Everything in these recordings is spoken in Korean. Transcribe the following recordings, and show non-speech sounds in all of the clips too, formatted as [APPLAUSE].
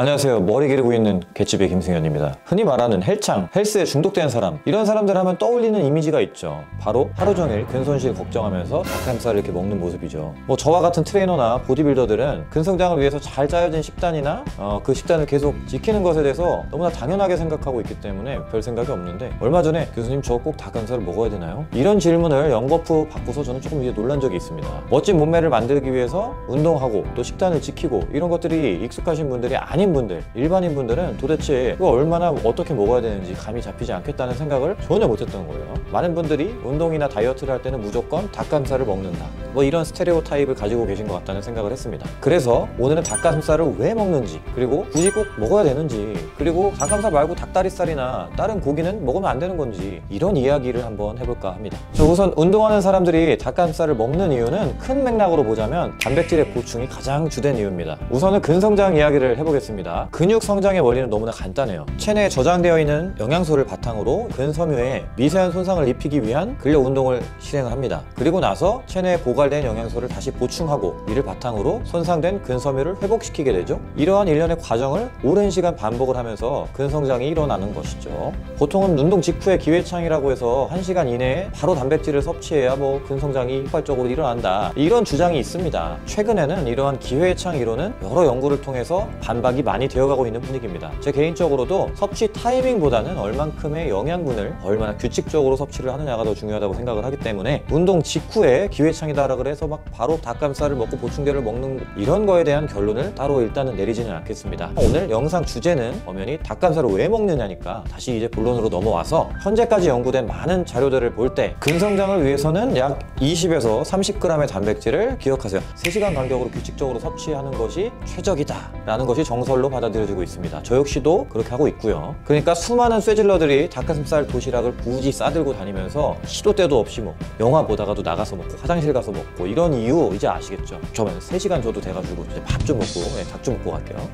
안녕하세요. 머리 기르고 있는 개집의 김승현입니다. 흔히 말하는 헬창, 헬스에 중독된 사람 이런 사람들 하면 떠올리는 이미지가 있죠. 바로 하루 종일 근손실 걱정하면서 닭가슴살을 이렇게 먹는 모습이죠. 뭐 저와 같은 트레이너나 보디빌더들은 근성장을 위해서 잘 짜여진 식단이나 어, 그 식단을 계속 지키는 것에 대해서 너무나 당연하게 생각하고 있기 때문에 별 생각이 없는데 얼마 전에 교수님 저 꼭 닭가슴살을 먹어야 되나요? 이런 질문을 연거푸 받고서 저는 조금 이제 놀란 적이 있습니다. 멋진 몸매를 만들기 위해서 운동하고 또 식단을 지키고 이런 것들이 익숙하신 분들이 아닌 분들, 일반인 분들은 도대체 이거 얼마나 어떻게 먹어야 되는지 감이 잡히지 않겠다는 생각을 전혀 못했던 거예요. 많은 분들이 운동이나 다이어트를 할 때는 무조건 닭가슴살을 먹는다. 뭐 이런 스테레오 타입을 가지고 계신 것 같다는 생각을 했습니다. 그래서 오늘은 닭가슴살을 왜 먹는지, 그리고 굳이 꼭 먹어야 되는지, 그리고 닭가슴살 말고 닭다리살이나 다른 고기는 먹으면 안 되는 건지 이런 이야기를 한번 해볼까 합니다. 자, 우선 운동하는 사람들이 닭가슴살을 먹는 이유는 큰 맥락으로 보자면 단백질의 보충이 가장 주된 이유입니다. 우선은 근성장 이야기를 해보겠습니다. 근육 성장의 원리는 너무나 간단해요. 체내에 저장되어 있는 영양소를 바탕으로 근섬유에 미세한 손상을 입히기 위한 근력 운동을 실행을 합니다. 그리고 나서 체내에 고갈된 영양소를 다시 보충하고 이를 바탕으로 손상된 근섬유를 회복시키게 되죠. 이러한 일련의 과정을 오랜 시간 반복을 하면서 근성장이 일어나는 것이죠. 보통은 운동 직후의 기회창이라고 해서 1시간 이내에 바로 단백질을 섭취해야 뭐 근성장이 휘발적으로 일어난다. 이런 주장이 있습니다. 최근에는 이러한 기회창 이론은 여러 연구를 통해서 반박이 많이 되어가고 있는 분위기입니다. 제 개인적으로도 섭취 타이밍보다는 얼만큼의 영양분을 얼마나 규칙적으로 섭취를 하느냐가 더 중요하다고 생각을 하기 때문에 운동 직후에 기회창이다라 그래서 막 바로 닭가슴살을 먹고 보충제를 먹는 이런 거에 대한 결론을 따로 일단은 내리지는 않겠습니다. 오늘 영상 주제는 엄연히 닭가슴살을 왜 먹느냐니까 다시 이제 본론으로 넘어와서 현재까지 연구된 많은 자료들을 볼 때 근성장을 위해서는 약 20에서 30g의 단백질을 기억하세요. 3시간 간격으로 규칙적으로 섭취하는 것이 최적이다 라는 것이 정 설로 받아들여지고 있습니다. 저 역시도 그렇게 하고 있고요. 그러니까 수많은 쇠질러들이 닭가슴살 도시락을 굳이 싸들고 다니면서 시도 때도 없이 뭐 영화 보다가도 나가서 먹고 화장실 가서 먹고 이런 이유 이제 아시겠죠? 저번에 3시간 줘도 돼가지고 이제 밥 좀 먹고 네, 닭좀 먹고 갈게요.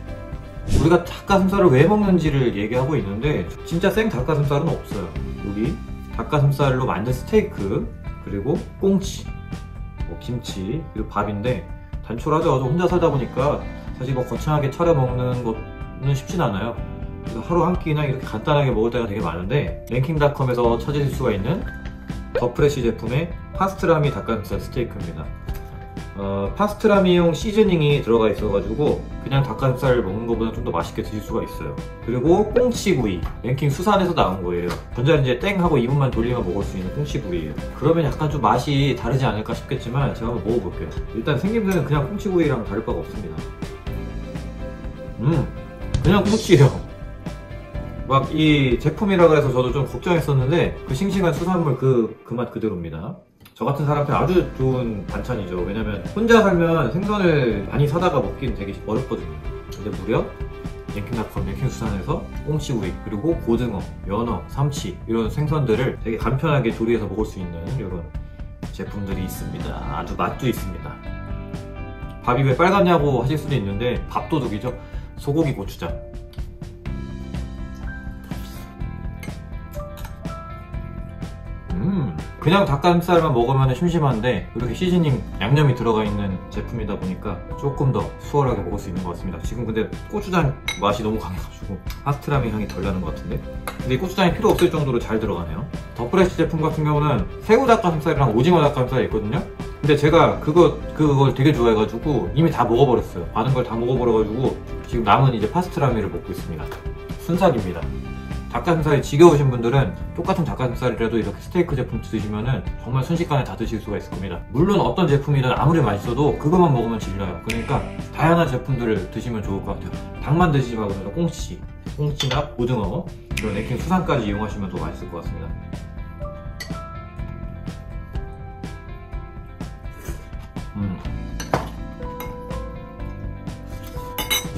우리가 닭가슴살을 왜 먹는지를 얘기하고 있는데 진짜 생 닭가슴살은 없어요. 여기 닭가슴살로 만든 스테이크 그리고 꽁치, 뭐 김치 그리고 밥인데 단촐하죠. 저 혼자 살다 보니까 사실 뭐 거창하게 차려 먹는 것은 쉽진 않아요. 그래서 하루 한 끼나 이렇게 간단하게 먹을 때가 되게 많은데 랭킹닭컴에서 찾으실 수가 있는 더 프레시 제품의 파스트라미 닭가슴살 스테이크입니다. 어, 파스트라미용 시즈닝이 들어가 있어가지고 그냥 닭가슴살 먹는 것보다 좀 더 맛있게 드실 수가 있어요. 그리고 꽁치구이 랭킹수산에서 나온 거예요. 전자레인지에 땡 하고 2분만 돌리면 먹을 수 있는 꽁치구이예요. 그러면 약간 좀 맛이 다르지 않을까 싶겠지만 제가 한번 먹어볼게요. 일단 생김새는 그냥 꽁치구이랑 다를 바가 없습니다. 음, 그냥 꽁치예요. 막 이 제품이라 그래서 저도 좀 걱정했었는데 그 싱싱한 수산물 그 그 맛 그대로입니다. 저 같은 사람한테 아주 좋은 반찬이죠. 왜냐면 혼자 살면 생선을 많이 사다가 먹기는 되게 어렵거든요. 근데 무려 랭킹닷컴 랭킹수산에서 꽁치구이 그리고 고등어, 연어, 삼치 이런 생선들을 되게 간편하게 조리해서 먹을 수 있는 이런 제품들이 있습니다. 아주 맛도 있습니다. 밥이 왜 빨갛냐고 하실 수도 있는데 밥도둑이죠. 소고기 고추장. 음, 그냥 닭가슴살만 먹으면 심심한데 이렇게 시즈닝 양념이 들어가 있는 제품이다 보니까 조금 더 수월하게 먹을 수 있는 것 같습니다. 지금 근데 고추장 맛이 너무 강해가지고 파스트라미 향이 덜 나는 것 같은데 근데 이 고추장이 필요 없을 정도로 잘 들어가네요. 더 프레시 제품 같은 경우는 새우 닭가슴살이랑 오징어 닭가슴살이 있거든요. 근데 제가 그거 그걸 되게 좋아해가지고 이미 다 먹어버렸어요. 많은 걸 다 먹어버려가지고 지금 남은 이제 파스트라미를 먹고 있습니다. 순삭입니다. 닭가슴살이 지겨우신 분들은 똑같은 닭가슴살이라도 이렇게 스테이크 제품 드시면은 정말 순식간에 다 드실 수가 있을 겁니다. 물론 어떤 제품이든 아무리 맛있어도 그것만 먹으면 질려요. 그러니까 다양한 제품들을 드시면 좋을 것 같아요. 닭만 드시지 말고 꽁치, 꽁치나 고등어 이런 랭킹 수산까지 이용하시면 더 맛있을 것 같습니다.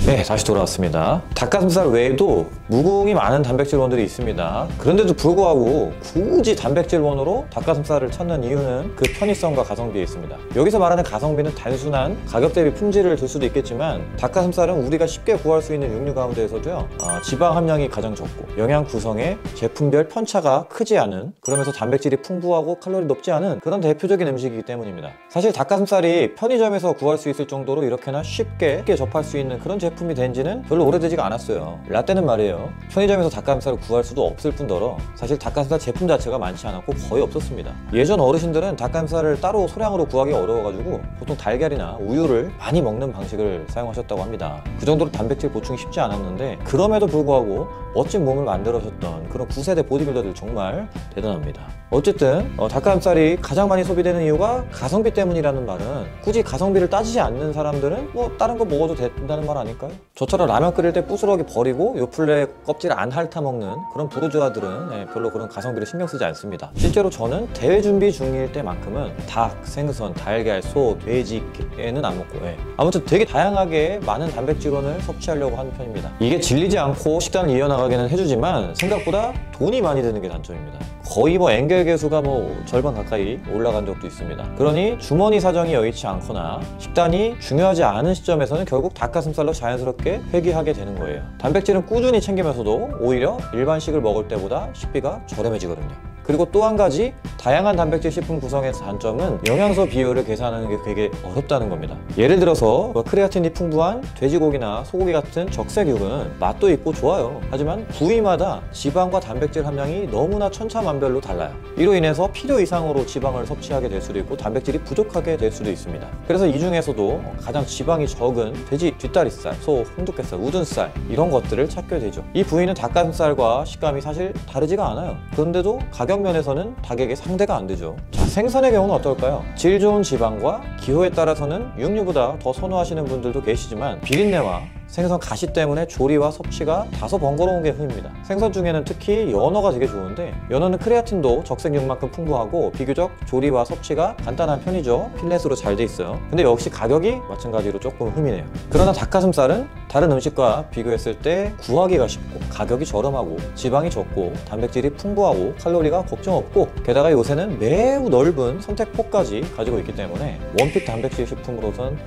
네, 다시 돌아왔습니다. 닭가슴살 외에도 무궁이 많은 단백질원들이 있습니다. 그런데도 불구하고 굳이 단백질원으로 닭가슴살을 찾는 이유는 그 편의성과 가성비에 있습니다. 여기서 말하는 가성비는 단순한 가격 대비 품질을 들 수도 있겠지만 닭가슴살은 우리가 쉽게 구할 수 있는 육류 가운데에서도요 아, 지방 함량이 가장 적고 영양 구성에 제품별 편차가 크지 않은 그러면서 단백질이 풍부하고 칼로리 높지 않은 그런 대표적인 음식이기 때문입니다. 사실 닭가슴살이 편의점에서 구할 수 있을 정도로 이렇게나 쉽게, 쉽게 접할 수 있는 그런 제품 식품이 된 지는 별로 오래되지가 않았어요. 라떼는 말이에요. 편의점에서 닭가슴살을 구할 수도 없을 뿐더러 사실 닭가슴살 제품 자체가 많지 않았고 거의 없었습니다. 예전 어르신들은 닭가슴살을 따로 소량으로 구하기 어려워가지고 보통 달걀이나 우유를 많이 먹는 방식을 사용하셨다고 합니다. 그 정도로 단백질 보충이 쉽지 않았는데 그럼에도 불구하고 멋진 몸을 만들어셨던 그런 9세대 보디빌더들 정말 대단합니다. 어쨌든 어, 닭가슴살이 가장 많이 소비되는 이유가 가성비 때문이라는 말은 굳이 가성비를 따지지 않는 사람들은 뭐 다른 거 먹어도 된다는 말 아닐까 요? 저처럼 라면 끓일 때 부스러기 버리고 요플레 껍질 안 핥아 먹는 그런 부르주아들은 네, 별로 그런 가성비를 신경 쓰지 않습니다. 실제로 저는 대회 준비 중일 때만큼은 닭, 생선, 달걀, 소, 돼지, 개는 안 먹고 예. 아무튼 되게 다양하게 많은 단백질원을 섭취하려고 하는 편입니다. 이게 질리지 않고 식단을 이어나가기는 해주지만 생각보다 돈이 많이 드는 게 단점입니다. 거의 뭐 엔겔 개수가 뭐 절반 가까이 올라간 적도 있습니다. 그러니 주머니 사정이 여의치 않거나 식단이 중요하지 않은 시점에서는 결국 닭가슴살로 자연스럽게 회귀하게 되는 거예요. 단백질은 꾸준히 챙기면서도 오히려 일반식을 먹을 때보다 식비가 저렴해지거든요. 그리고 또 한 가지 다양한 단백질 식품 구성의 단점은 영양소 비율을 계산하는 게 되게 어렵다는 겁니다. 예를 들어서 뭐 크레아틴이 풍부한 돼지고기나 소고기 같은 적색육은 맛도 있고 좋아요. 하지만 부위마다 지방과 단백질 함량이 너무나 천차만별로 달라요. 이로 인해서 필요 이상으로 지방을 섭취하게 될 수도 있고 단백질이 부족하게 될 수도 있습니다. 그래서 이 중에서도 가장 지방이 적은 돼지 뒷다리살, 소 홍두깨살, 우둔살 이런 것들을 찾게 되죠. 이 부위는 닭가슴살과 식감이 사실 다르지가 않아요. 그런데도 가격 면에서는 닭에게 상대가 안 되죠. 자, 생선의 경우는 어떨까요? 질 좋은 지방과 기호에 따라서는 육류보다 더 선호하시는 분들도 계시지만 비린내와 생선 가시 때문에 조리와 섭취가 다소 번거로운 게 흔입니다. 생선 중에는 특히 연어가 되게 좋은데 연어는 크레아틴도 적색육만큼 풍부하고 비교적 조리와 섭취가 간단한 편이죠. 필렛으로 잘 돼 있어요. 근데 역시 가격이 마찬가지로 조금 흠이네요. 그러나 닭가슴살은 다른 음식과 비교했을 때 구하기가 쉽고 가격이 저렴하고 지방이 적고 단백질이 풍부하고 칼로리가 걱정 없고 게다가 요새는 매우 넓은 선택폭까지 가지고 있기 때문에 원픽 단백질 식품으로선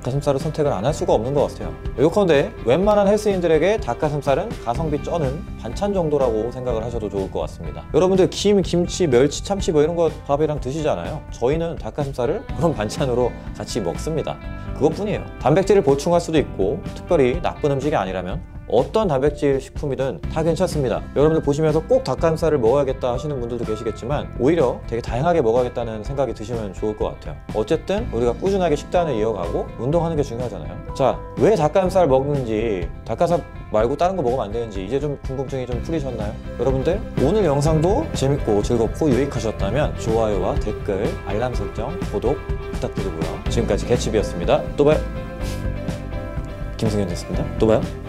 닭가슴살을 선택을 안 할 수가 없는 것 같아요. 요컨대 웬만한 헬스인들에게 닭가슴살은 가성비 쩌는 반찬 정도라고 생각을 하셔도 좋을 것 같습니다. 여러분들 김, 김치, 멸치, 참치 뭐 이런 거 밥이랑 드시잖아요. 저희는 닭가슴살을 [LAUGHS] 그런 반찬으로 같이 먹습니다. 그것뿐이에요. 단백질을 보충할 수도 있고 특별히 나쁜 음식이 아니라면 어떤 단백질 식품이든 다 괜찮습니다. 여러분들 보시면서 꼭 닭가슴살을 먹어야겠다 하시는 분들도 계시겠지만 오히려 되게 다양하게 먹어야겠다는 생각이 드시면 좋을 것 같아요. 어쨌든 우리가 꾸준하게 식단을 이어가고 운동하는 게 중요하잖아요. 자, 왜 닭가슴살 먹는지 닭가슴살 말고 다른 거 먹으면 안 되는지 이제 좀 궁금증이 좀 풀리셨나요? 여러분들 오늘 영상도 재밌고 즐겁고 유익하셨다면 좋아요와 댓글, 알람 설정, 구독 부탁드리고요. 지금까지 개츠비였습니다. 또 봐요. 김승현이었습니다. 또 봐요.